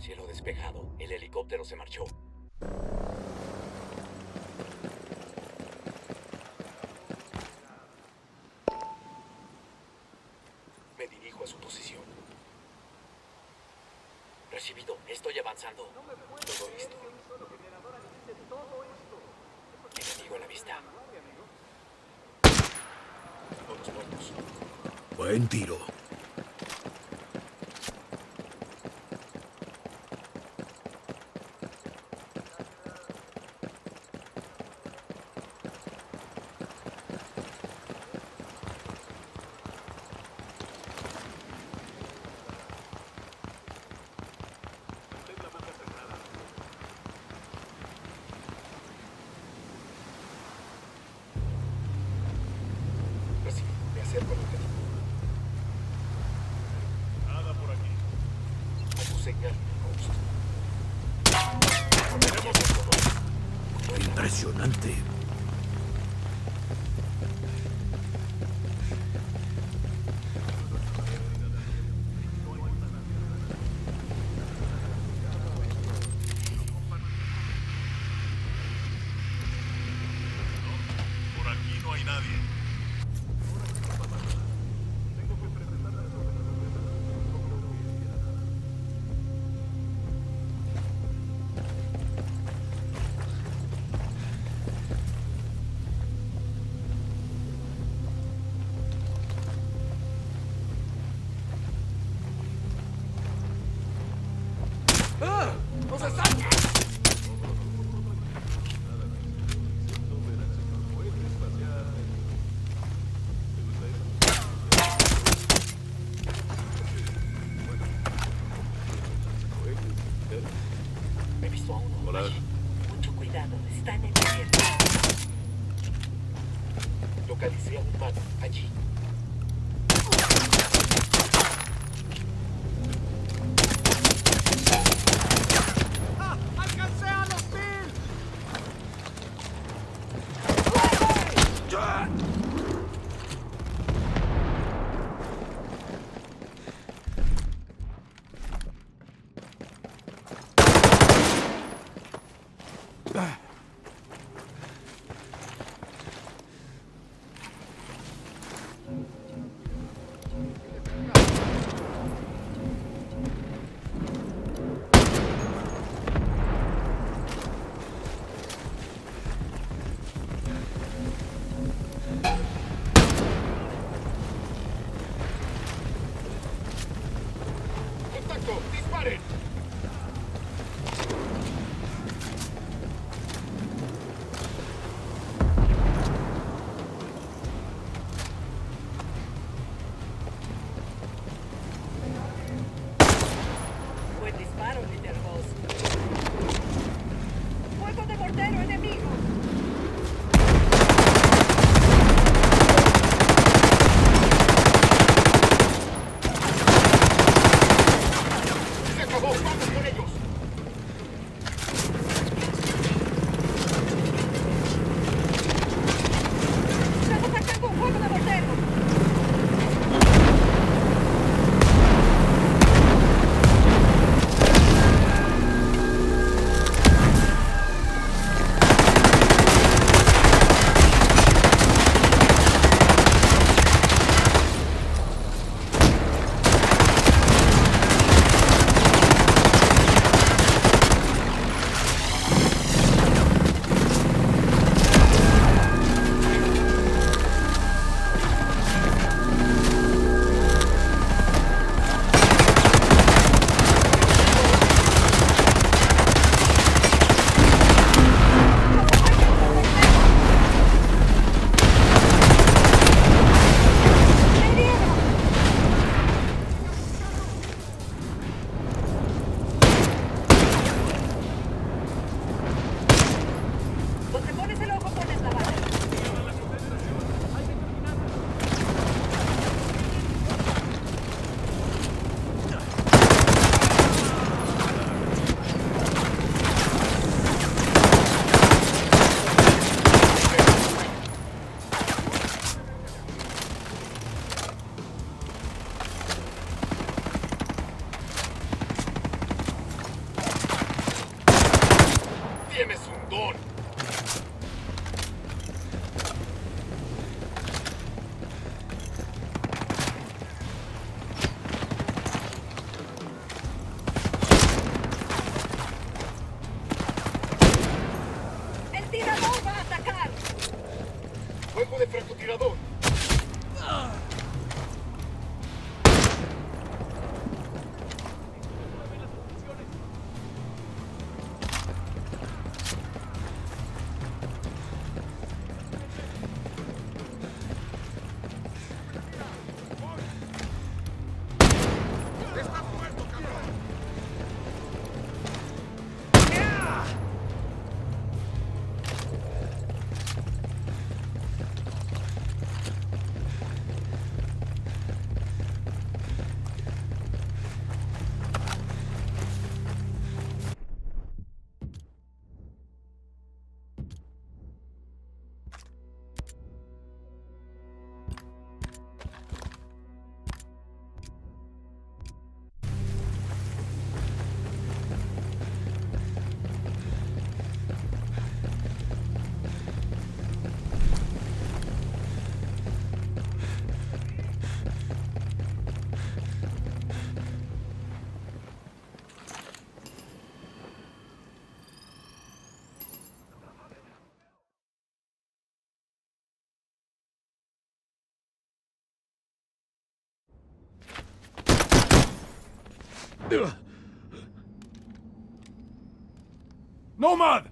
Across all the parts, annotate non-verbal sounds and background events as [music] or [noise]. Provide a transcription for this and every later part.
Cielo despejado. El helicóptero se marchó. Me dirijo a su posición. Recibido. Estoy avanzando. Todo listo. Enemigo a la vista. Todos muertos. Buen tiro. Ante Localizei a humana. Adi. ¡Disparen! ¡Nomad!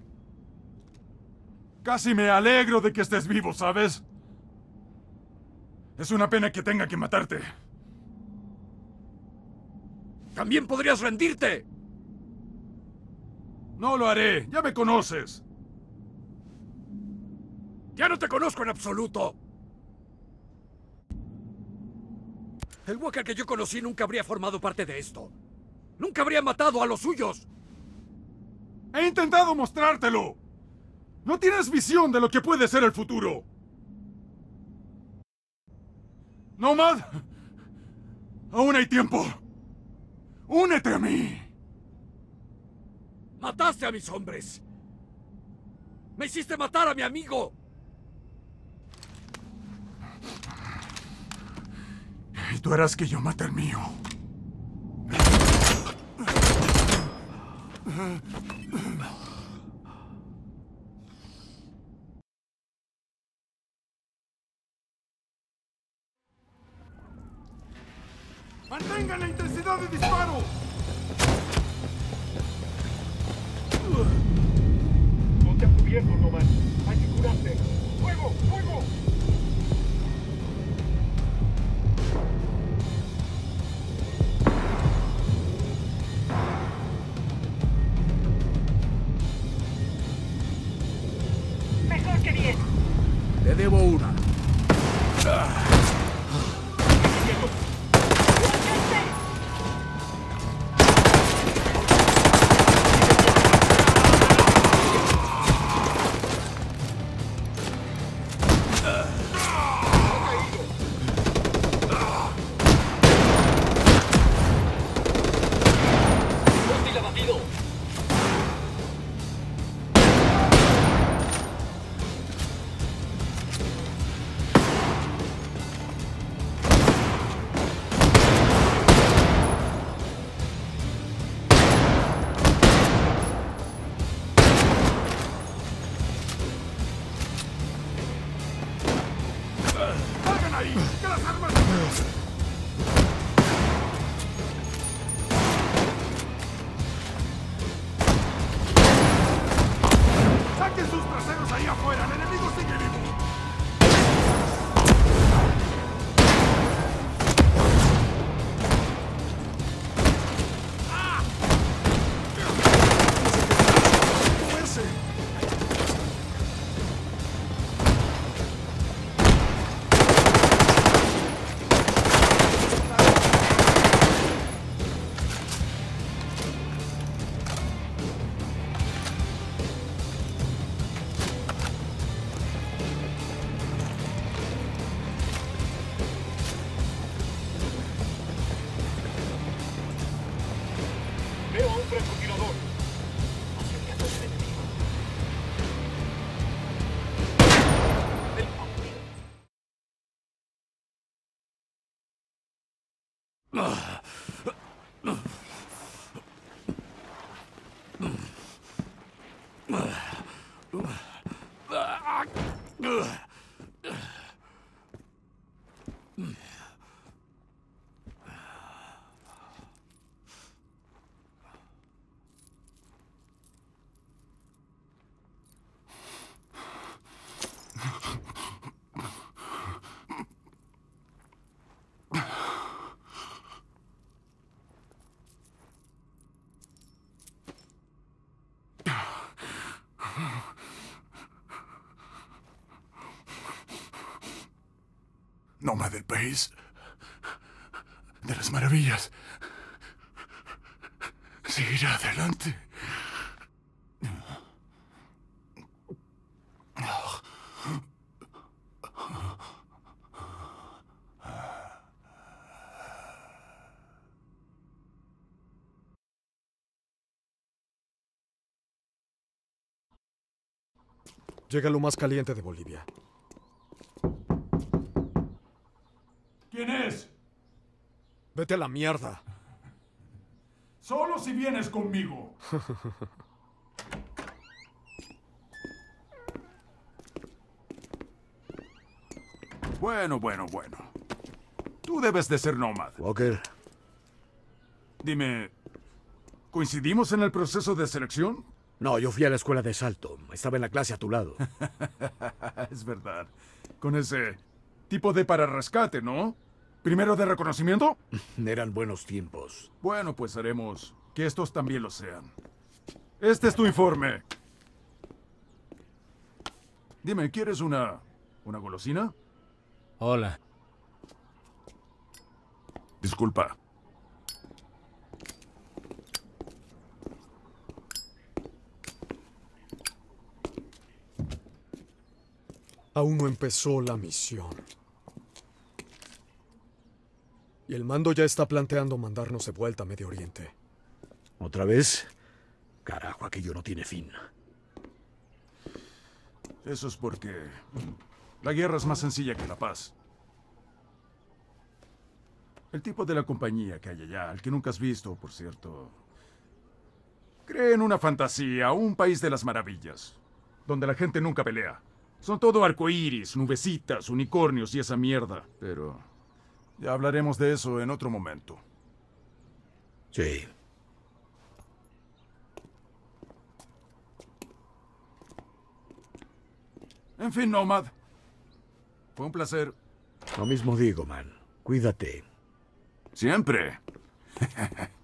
Casi me alegro de que estés vivo, ¿sabes? Es una pena que tenga que matarte. También podrías rendirte. No lo haré, ya me conoces. Ya no te conozco en absoluto. El Walker que yo conocí nunca habría formado parte de esto. Nunca habría matado a los suyos. He intentado mostrártelo. No tienes visión de lo que puede ser el futuro. Nomad, aún hay tiempo. Únete a mí. Mataste a mis hombres. Me hiciste matar a mi amigo. Y tú harás que yo mate al mío. ¡Mantengan la intensidad de disparo! Gas armas. Veo a un francotirador. Acercándose al enemigo. El Noma del país. De las maravillas. Seguirá adelante. Llega lo más caliente de Bolivia. ¿Quién es? Vete a la mierda. Solo si vienes conmigo. [laughs] Bueno, bueno, bueno. Tú debes de ser nómada. Walker, Dime, ¿Coincidimos en el proceso de selección? No, yo fui a la escuela de salto. Estaba en la clase a tu lado. [laughs] es verdad. Con ese tipo de para rescate, ¿no? ¿Primero de reconocimiento? [laughs] Eran buenos tiempos. Bueno, pues haremos que estos también lo sean. Este es tu informe. Dime, ¿quieres una... una golosina? Hola. Disculpa. Aún no empezó la misión. Y el mando ya está planteando mandarnos de vuelta a Medio Oriente. ¿Otra vez? Carajo, aquello no tiene fin. Eso es porque la guerra es más sencilla que la paz. El tipo de la compañía que hay allá, el que nunca has visto, por cierto, cree en una fantasía, un país de las maravillas, donde la gente nunca pelea. Son todo arcoíris, nubecitas, unicornios y esa mierda. Pero ya hablaremos de eso en otro momento. Sí. En fin, Nomad. Fue un placer. Lo mismo digo, man. Cuídate. Siempre. [laughs]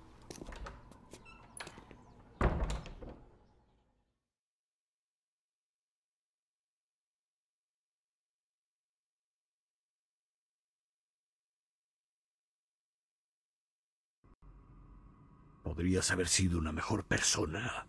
Podrías haber sido una mejor persona.